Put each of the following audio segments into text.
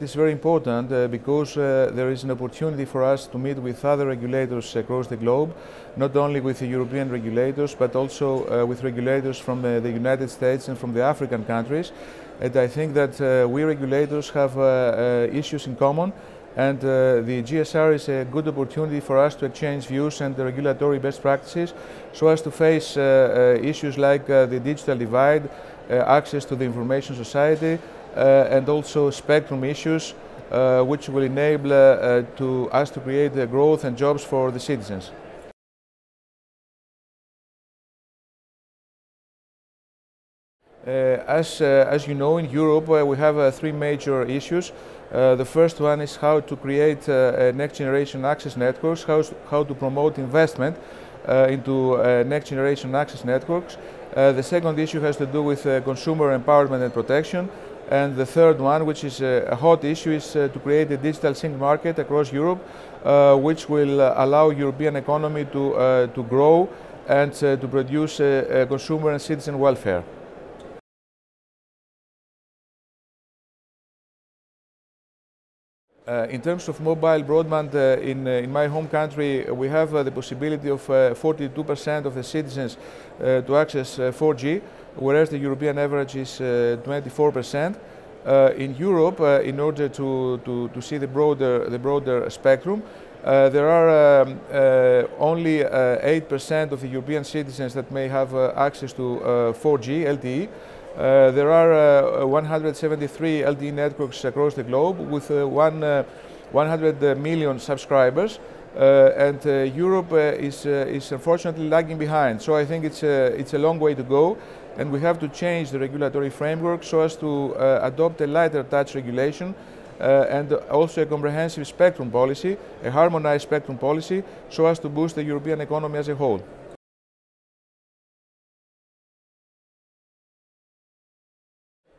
It's very important uh, because uh, there is an opportunity for us to meet with other regulators across the globe, not only with the European regulators, but also uh, with regulators from uh, the United States and from the African countries. And I think that uh, we regulators have uh, issues in common and the GSR is a good opportunity for us to exchange views and regulatory best practices so as to face issues like the digital divide, access to the information society, and also spectrum issues uh, which will enable uh, to us to create growth and jobs for the citizens. Uh, as, uh, as you know, in Europe, uh, we have three major issues. the first one is how to create next generation access networks, how, how to promote investment into next generation access networks. the second issue has to do with consumer empowerment and protection. And the third one, which is a, hot issue, is uh, to create a digital single market across Europe, uh, which will uh, allow European economy to, to grow and to produce consumer and citizen welfare. Uh, in terms of mobile broadband uh, in, uh, in my home country, we have the possibility of 42% of the citizens to access 4G, whereas the European average is 24%. in Europe, in order to, to, to, see the broader, the broader spectrum, uh, there are um, uh, only 8% of the European citizens that may have access to 4G LTE. Uh, there are uh, 173 LTE networks across the globe with uh, one, 100 million subscribers. Uh, and uh, Europe uh, is, is unfortunately lagging behind. So I think it's a, it's a long way to go and we have to change the regulatory framework so as to adopt a lighter touch regulation and also a comprehensive spectrum policy, a harmonized spectrum policy, so as to boost the European economy as a whole.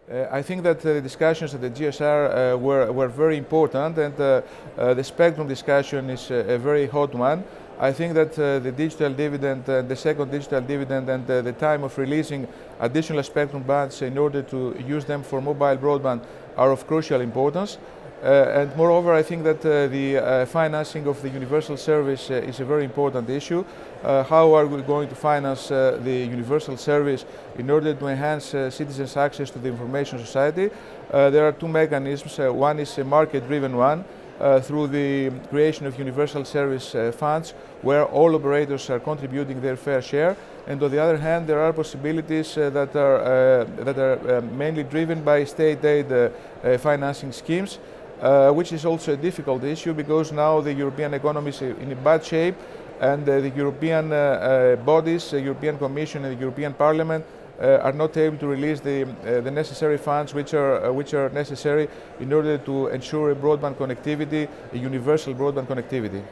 Uh, I think that uh, the discussions at the GSR uh, were, were very important and uh, uh, the spectrum discussion is a very hot one. I think that uh, the digital dividend, the second digital dividend and the time of releasing additional spectrum bands in order to use them for mobile broadband are of crucial importance. Uh, and moreover, I think that uh, the uh, financing of the universal service is a very important issue. how are we going to finance the universal service in order to enhance citizens' access to the information society? there are two mechanisms. one is a market-driven one, uh, through the creation of universal service uh, funds where all operators are contributing their fair share. And on the other hand there are possibilities uh, that are, that are mainly driven by state aid financing schemes uh, which is also a difficult issue because now the European economy is in a bad shape and uh, the European uh, uh bodies, the European Commission and the European Parliament uh, are not able to release the, uh, the necessary funds which are, which are necessary in order to ensure a broadband connectivity, a universal broadband connectivity.